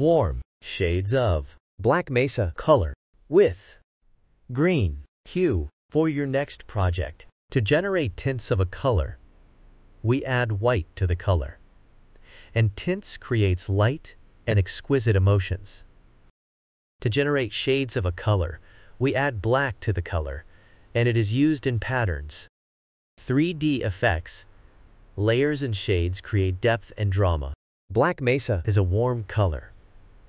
warm shades of Black Mesa. color with green hue for your next project. To generate tints of a color, we add white to the color. And tints creates light and exquisite emotions. To generate shades of a color, we add black to the color, and it is used in patterns. 3D effects, layers and shades create depth and drama. Black Mesa. Is a warm color,